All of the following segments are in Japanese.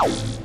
Oh!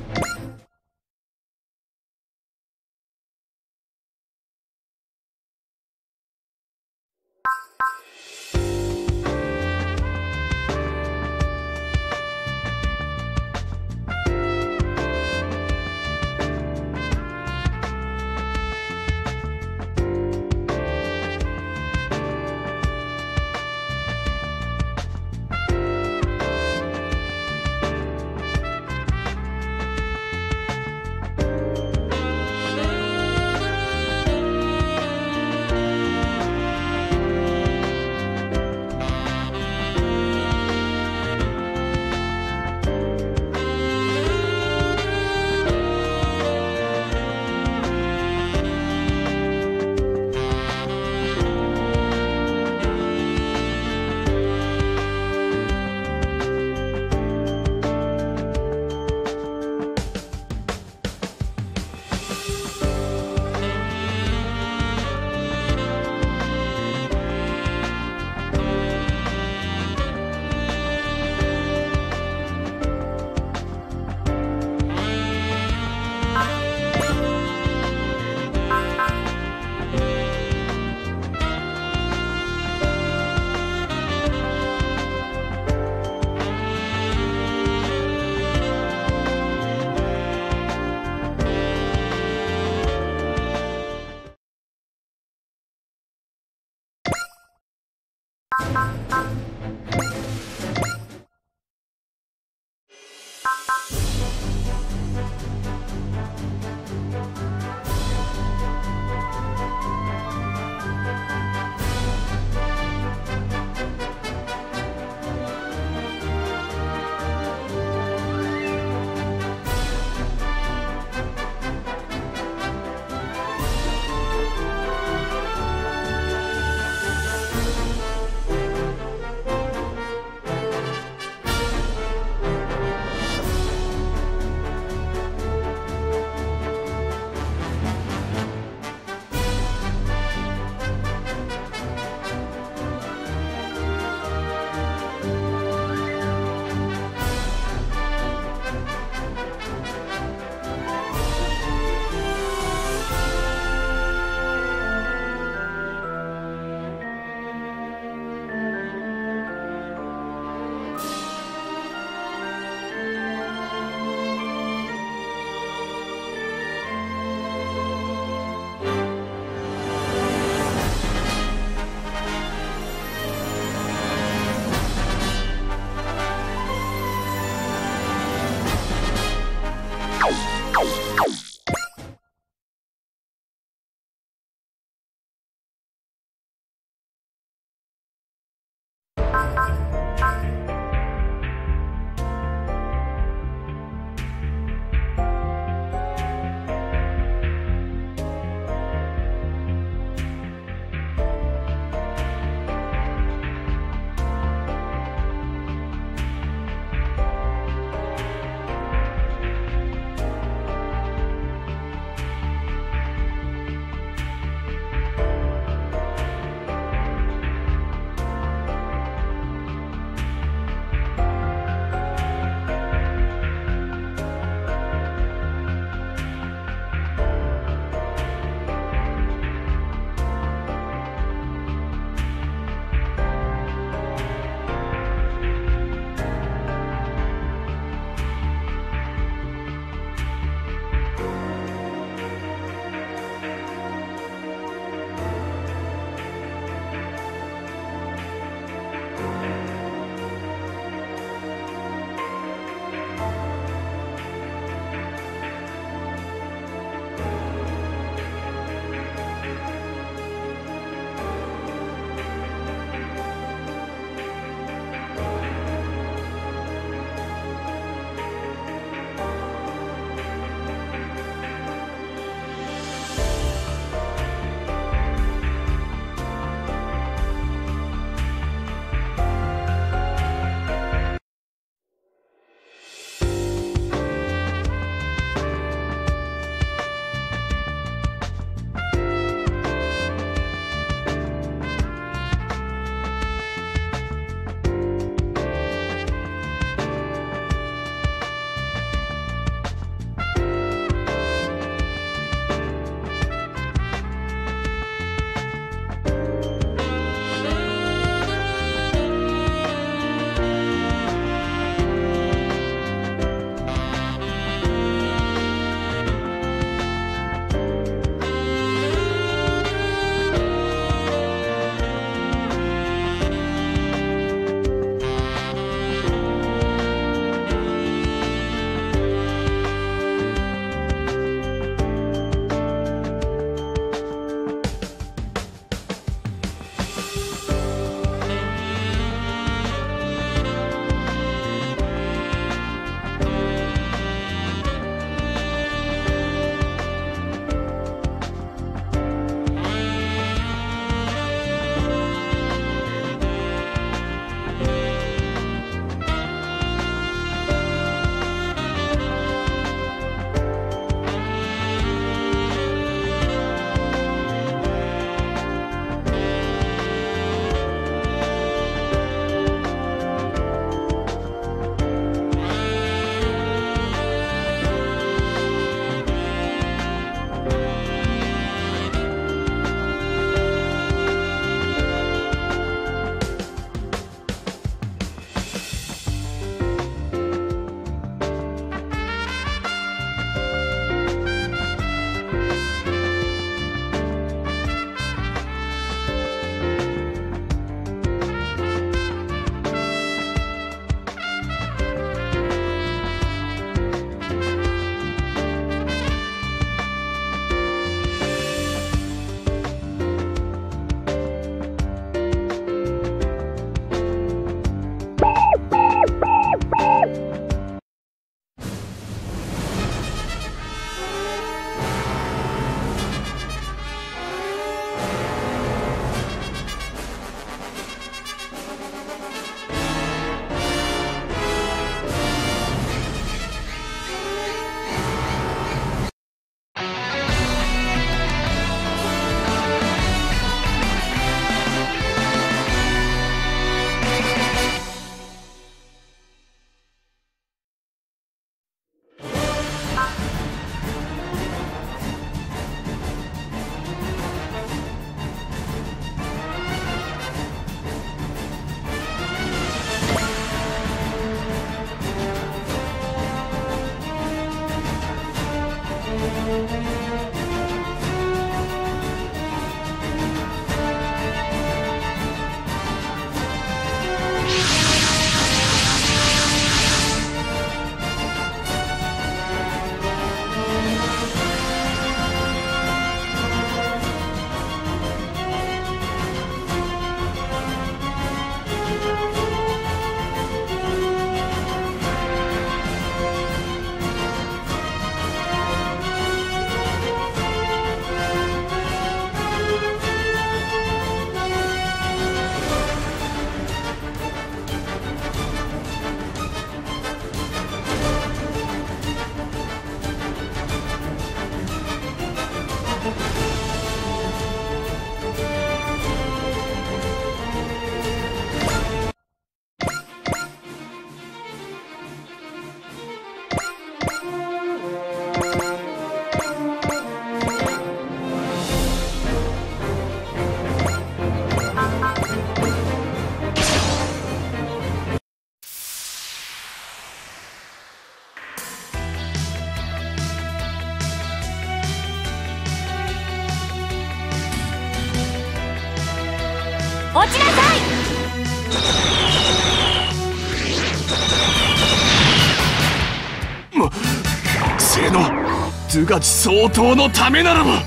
ドゥガチ相当のためならば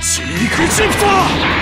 チークジェクター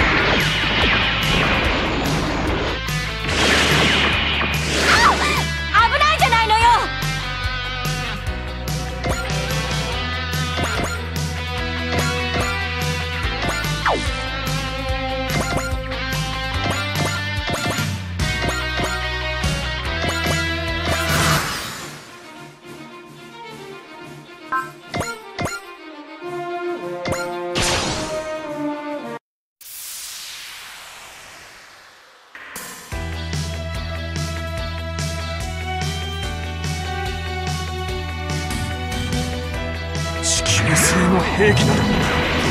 兵器など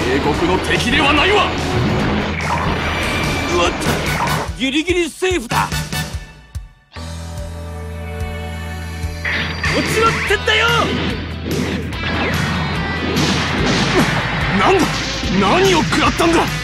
帝国の敵ではないわ。うわった。ギリギリセーフだ。落ちろってんだよなんだ？何を食らったんだ？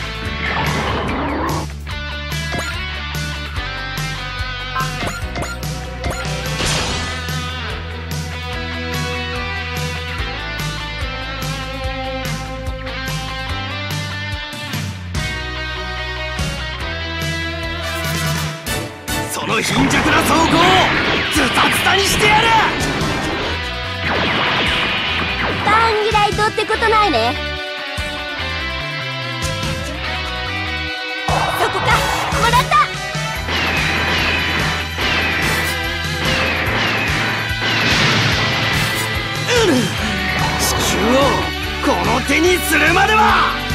をこの手にするまでは！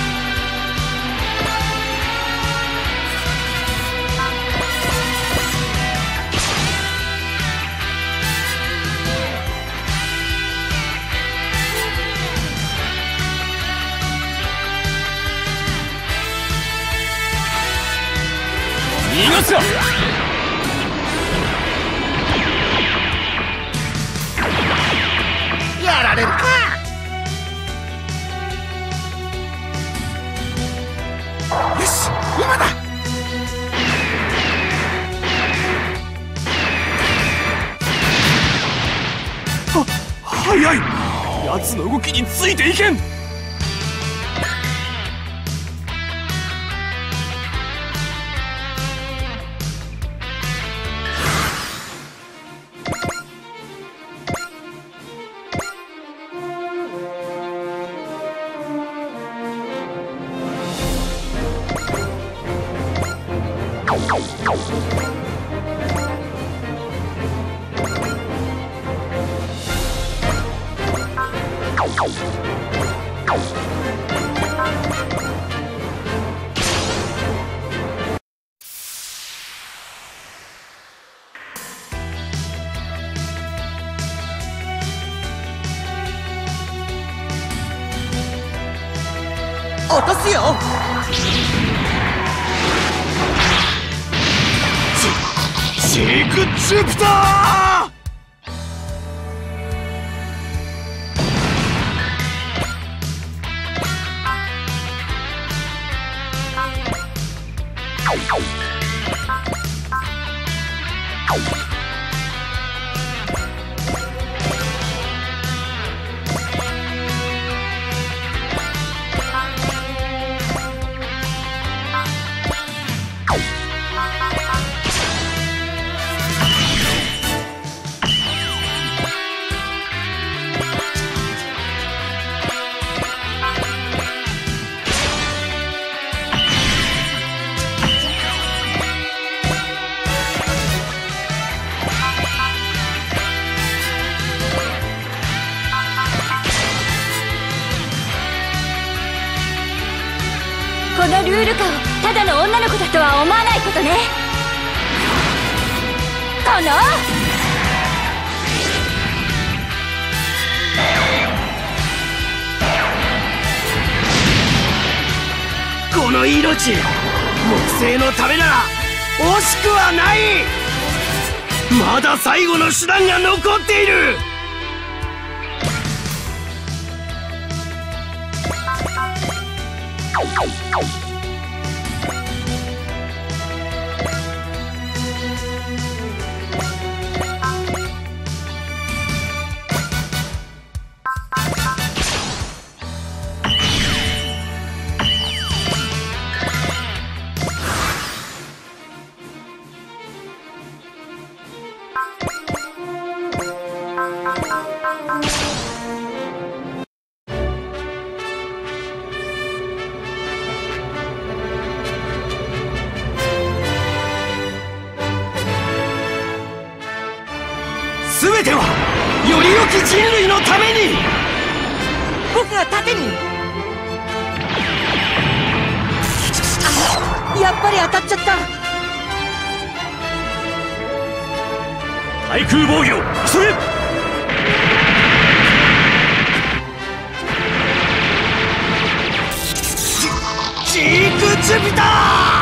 逃がすなについていけん。落とすよ。ジェーク・ジュピターール化をただの女の子だとは思わないことね。この。この命木星のためなら惜しくはない。まだ最後の手段が残っている。全てはより良き人類のために。僕が盾に。あやっぱり当たっちゃった。対空防御急げ。ジーク・ジュピター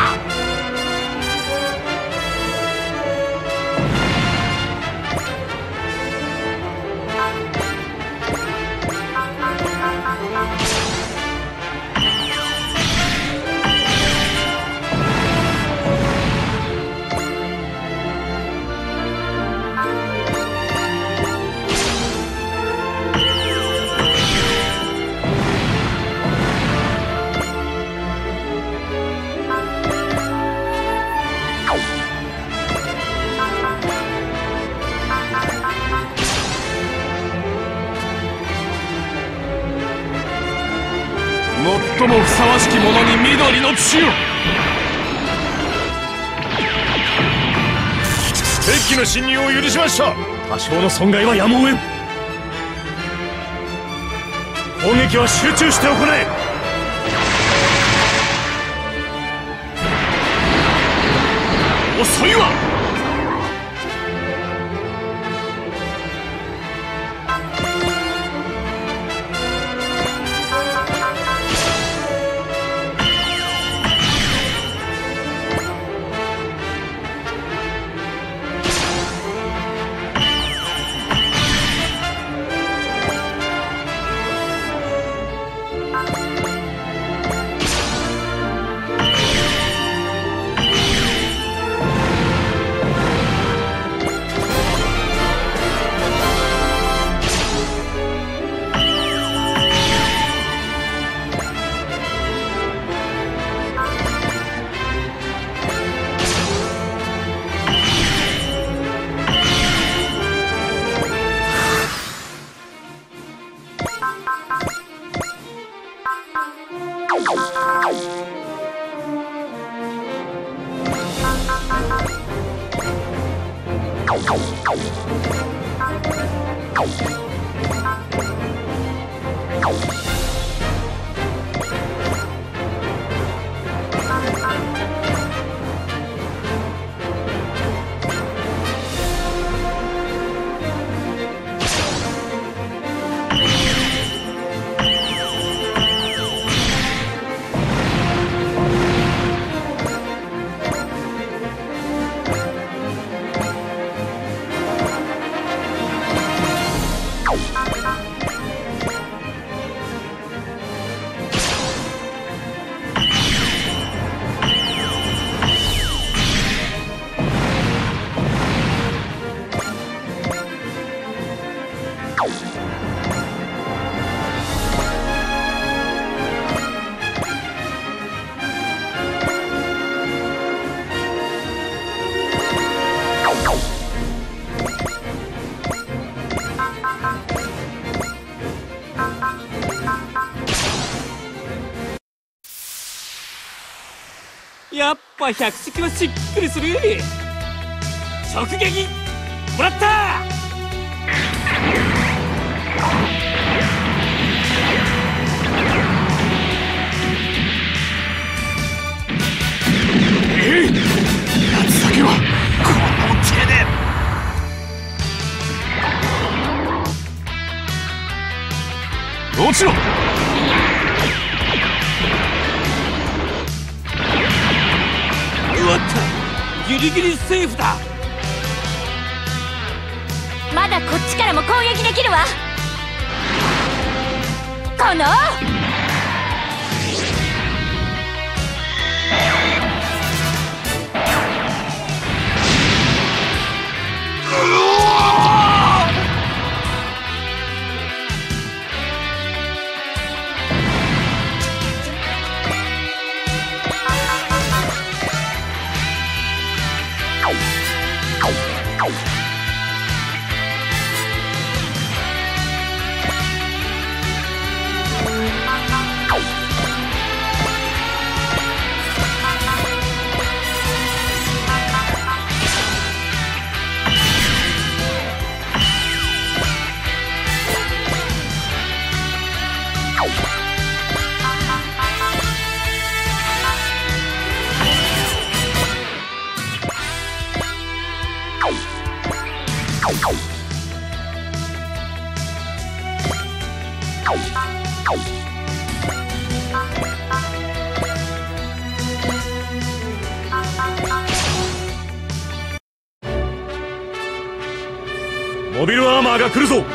最もふさわしき者に緑の血を敵機の侵入を許しました。多少の損害はやむを得ん。攻撃は集中して行え。遅いわ。やっ百式はしっくりする。直撃。もらった。もちろ。んギリギリセーフだ。まだこっちからも攻撃できるわ。この来るぞ。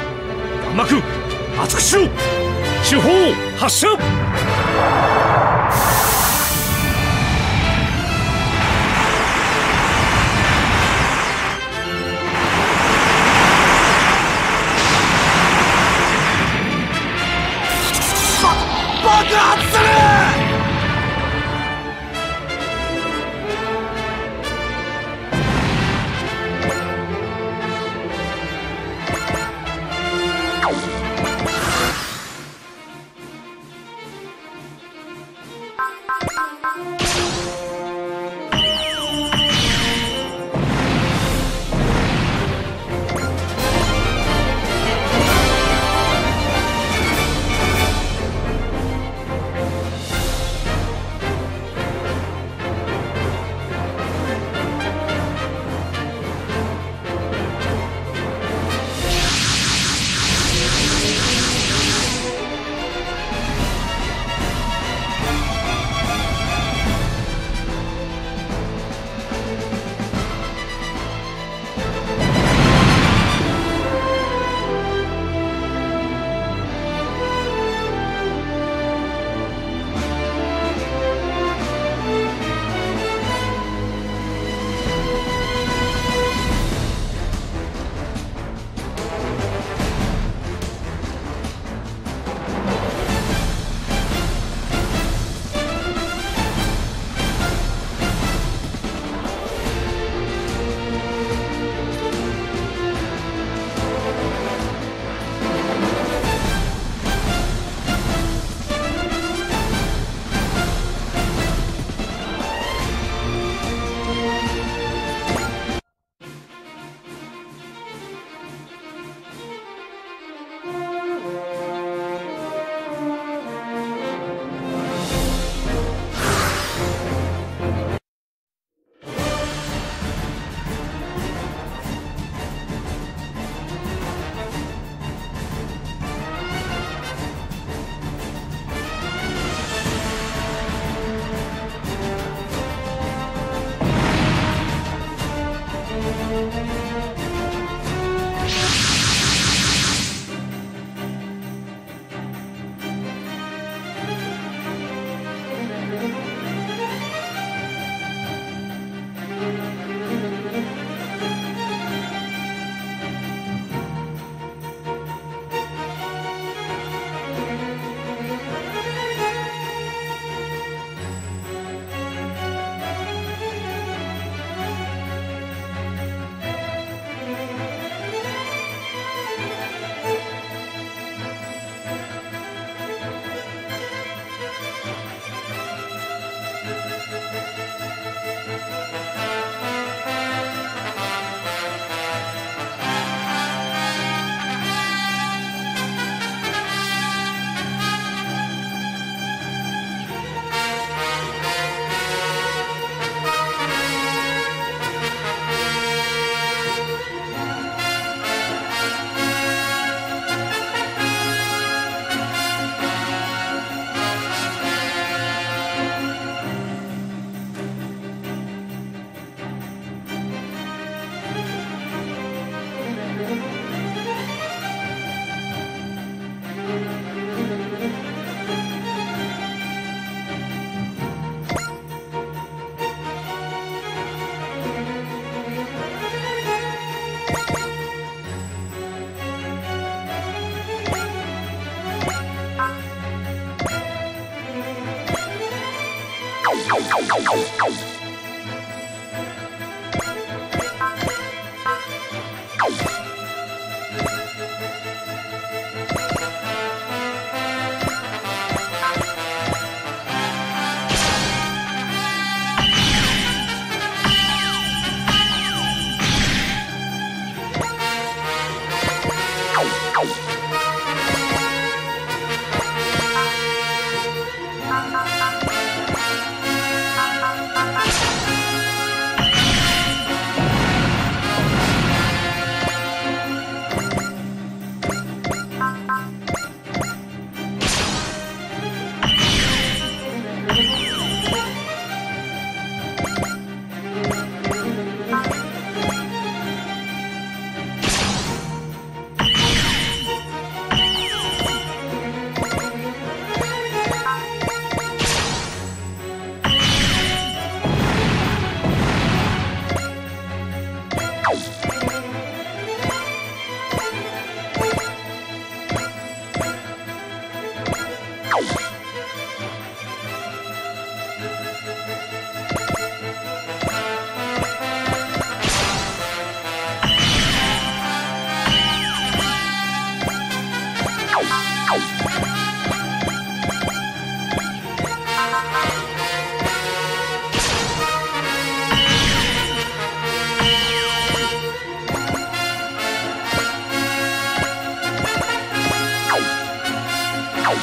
Oh, oh, oh, oh, oh.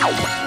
こ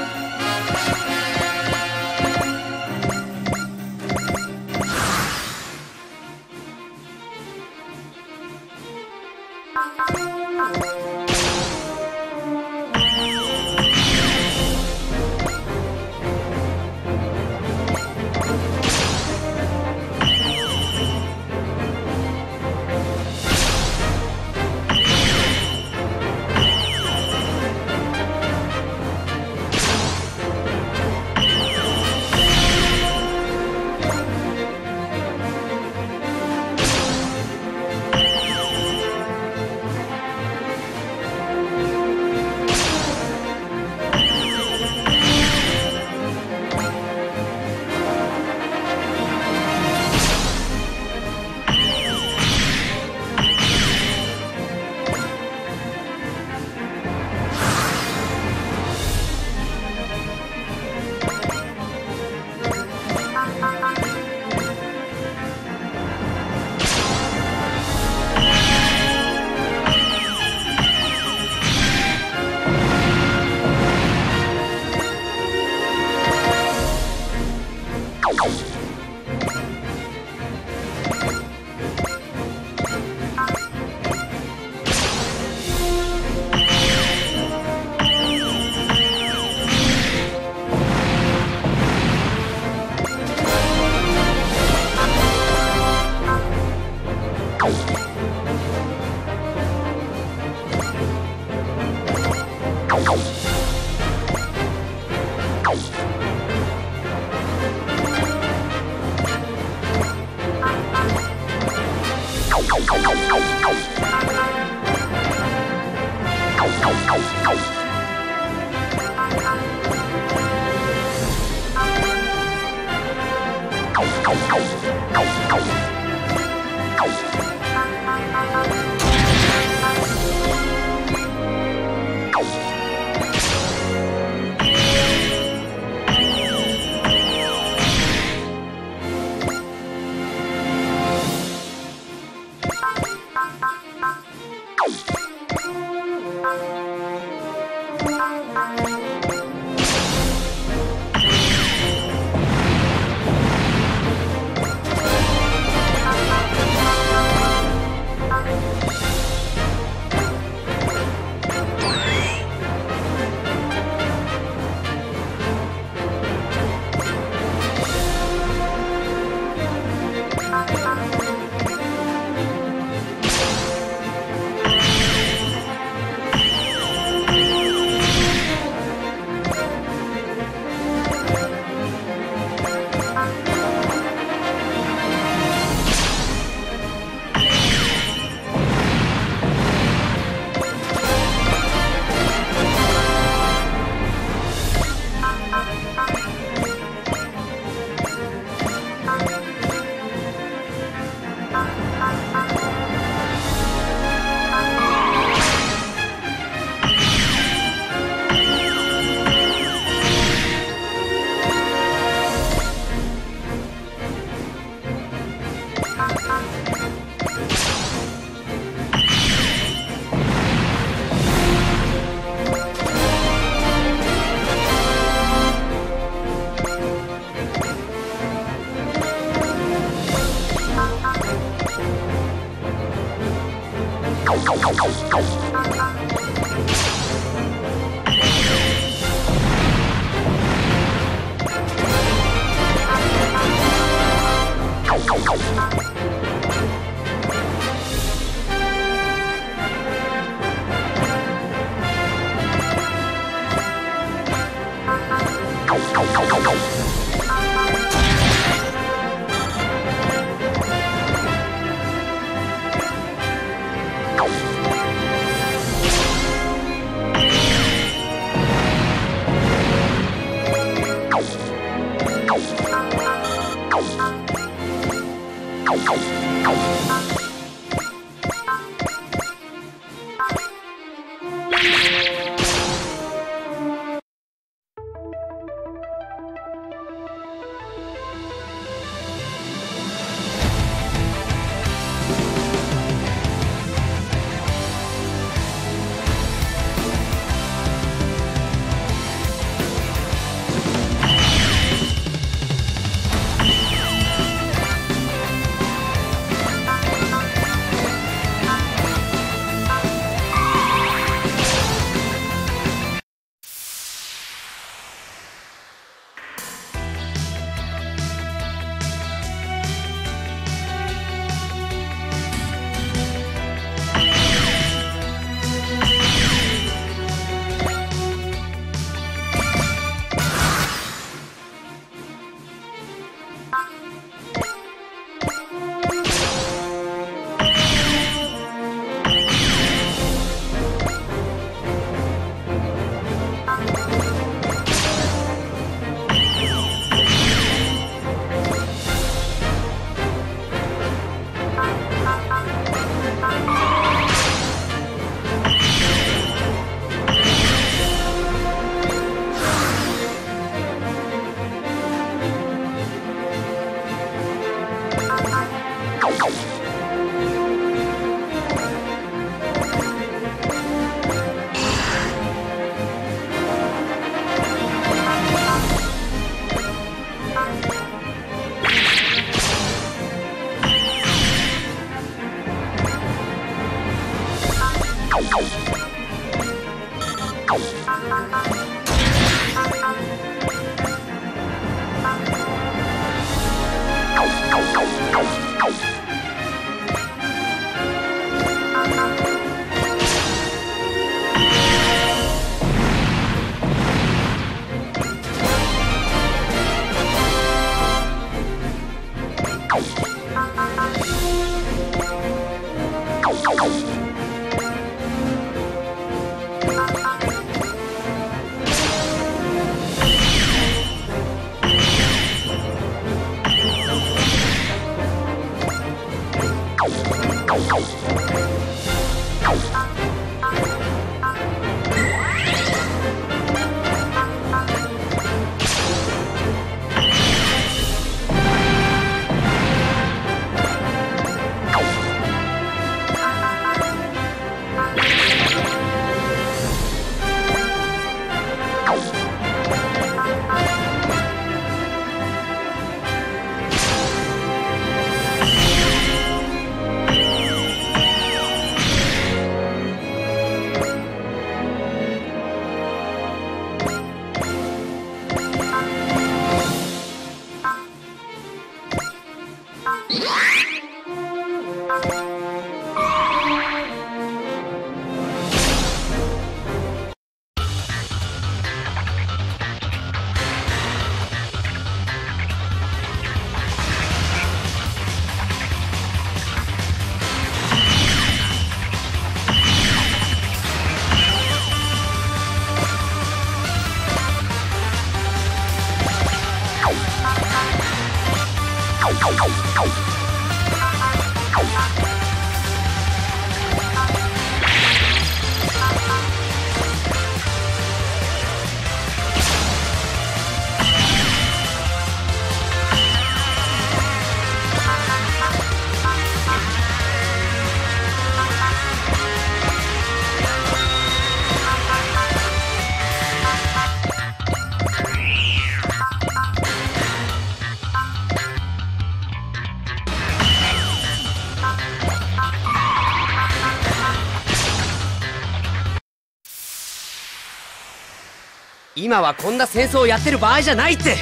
今はこんな戦争をやってる場合じゃないって。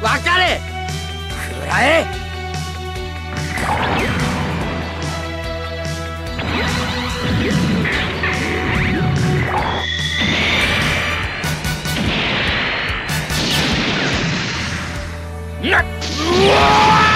分かれ。食らえ。なっ。うわ